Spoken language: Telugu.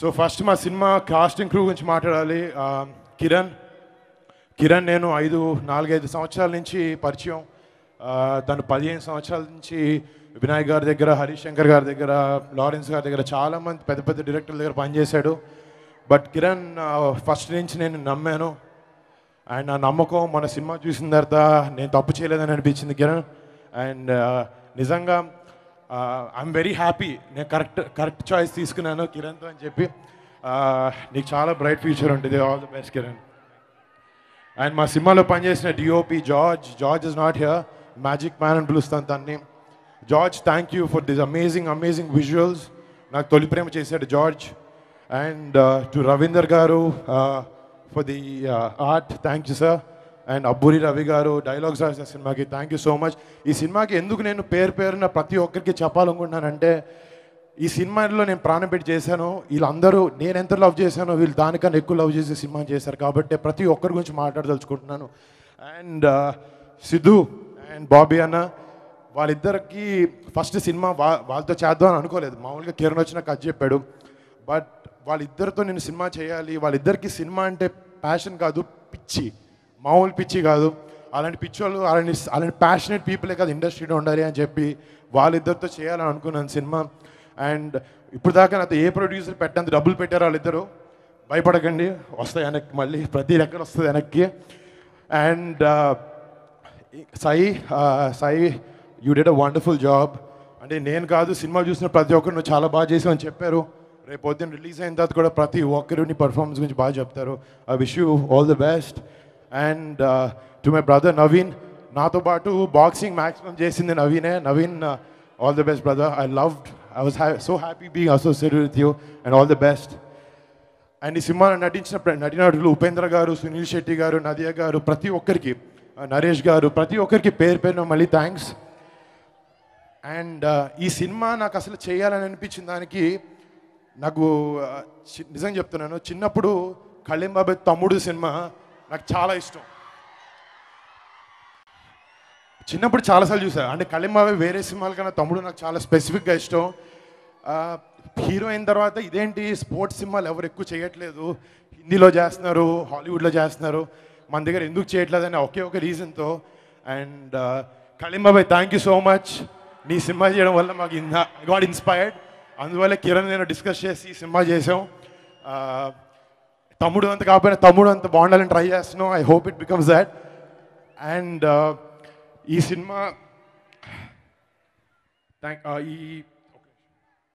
సో ఫస్ట్ మా సినిమా కాస్టింగ్ క్రూ గురించి మాట్లాడాలి. కిరణ్. కిరణ్ నేను ఐదు నాలుగైదు సంవత్సరాల నుంచి పరిచయం. తను పదిహేను సంవత్సరాల నుంచి వినాయక్ గారి దగ్గర హరిశంకర్ గారి దగ్గర లారెన్స్ గారి దగ్గర చాలామంది పెద్ద పెద్ద డైరెక్టర్ల దగ్గర పనిచేశాడు. బట్ కిరణ్ ఫస్ట్ నుంచి నేను నమ్మాను. అండ్ నా నమ్మకం మన సినిమా చూసిన తర్వాత నేను తప్పు చేయలేదని అనిపించింది కిరణ్. అండ్ నిజంగా ఐఎమ్ వెరీ హ్యాపీ నేను కరెక్ట్ కరెక్ట్ చాయిస్ తీసుకున్నాను కిరణ్తో అని చెప్పి. Uh, నీకు చాలా బ్రైట్ ఫ్యూచర్ ఉంటుంది. All the best Kiran and మా సినిమాలో పనిచేసిన DOP George George is not here magic man అని పిలుస్తాను తన్ని. George thank you for this amazing amazing visuals నాకు తొలి ప్రేమ చేశాడు George and to Ravinder garu for the art thank you sir and Abburi Ravi garu dialogues రాసిన సినిమాకి థ్యాంక్ యూ సో మచ్ ఈ సినిమాకి ఎందుకు నేను పేరు పేరున ప్రతి ఒక్కరికి చెప్పాలనుకుంటున్నానంటే ఈ సినిమాలో నేను ప్రాణం పెట్టి చేశాను. వీళ్ళందరూ నేను ఎంత లవ్ చేశానో వీళ్ళు దానికన్నా ఎక్కువ లవ్ చేసి సినిమా చేశారు కాబట్టి ప్రతి ఒక్కరి గురించి మాట్లాడదలుచుకుంటున్నాను. And uh, Siddhu and Bobby అన్న వాళ్ళిద్దరికి ఫస్ట్ సినిమా వా వాళ్ళతో చేద్దాం అని అనుకోలేదు. మామూలుగా కిరణ్ వచ్చిన కథ చెప్పాడు. బట్ వాళ్ళిద్దరితో నేను సినిమా చేయాలి. వాళ్ళిద్దరికి సినిమా అంటే ప్యాషన్ కాదు పిచ్చి. మామూలు పిచ్చి కాదు. అలాంటి పిచ్చోళ్ళు అలాంటి అలాంటి ప్యాషనెట్ పీపులే కాదు ఇండస్ట్రీలో ఉండాలి అని చెప్పి వాళ్ళిద్దరితో చేయాలని అనుకున్నాను సినిమా. అండ్ ఇప్పుడు దాకా నాతో ఏ ప్రొడ్యూసర్ పెట్టంత డబ్బులు పెట్టారు వాళ్ళిద్దరు? భయపడకండి. వస్తాయి వెనక్కి మళ్ళీ. ప్రతి ఎక్కడ వస్తుంది వెనక్కి. And Sai Sai you did a wonderful job అంటే నేను కాదు సినిమా చూసిన ప్రతి ఒక్కరు నువ్వు చాలా బాగా చేసావు అని చెప్పారు. రేపు పొద్దున్న రిలీజ్ అయిన తర్వాత కూడా ప్రతి ఒక్కరిని పర్ఫార్మెన్స్ గురించి బాగా చెప్తారు. I wish you all the best and to my brother Naveen నాతో పాటు బాక్సింగ్ మ్యాక్సిమం చేసింది నవీనే. Naveen all the best brother I loved I was so happy being associated with you and all the best and ఈ సినిమాలో నటించిన నటినటులు ఉపేంద్ర గారు సునీల్ శెట్టి గారు నదియా గారు ప్రతి ఒక్కరికి నరేష్ గారు ప్రతి ఒక్కరికి పేరు పేరున మళ్ళీ థ్యాంక్స్ అండ్ uh, ఈ సినిమా నాకు అసలు చేయాలని అనిపించిన దానికి నాకు ఆ, నిజంగా చెప్తున్నాను. చిన్నప్పుడు కళింబాబే తమ్ముడు సినిమా నాకు చాలా ఇష్టం. చిన్నప్పుడు చాలాసార్లు చూసా. అంటే కళింబావి వేరే సినిమాల కన్నా తమ్ముడు నాకు చాలా స్పెసిఫిక్గా ఇష్టం. హీరో అయిన తర్వాత ఇదేంటి? స్పోర్ట్స్ సినిమాలు ఎవరు ఎక్కువ చేయట్లేదు. హిందీలో చేస్తున్నారు హాలీవుడ్లో చేస్తున్నారు. మన దగ్గర ఎందుకు చేయట్లేదు అని ఒకే ఒక రీజన్తో అండ్ కళింబాబాయ్ థ్యాంక్ యూ సో మచ్ నీ సినిమా చేయడం వల్ల మాకు గాడ్ ఇన్స్పైర్డ్. అందువల్ల కిరణ్ నేను డిస్కస్ చేసి సినిమా చేసాం తమ్ముడు అంత కాకపోయినా తమ్ముడు అంత బాగుండాలని ట్రై చేస్తున్నాం I hope it becomes that and ఈ సినిమా థ్యాంక్ ఈ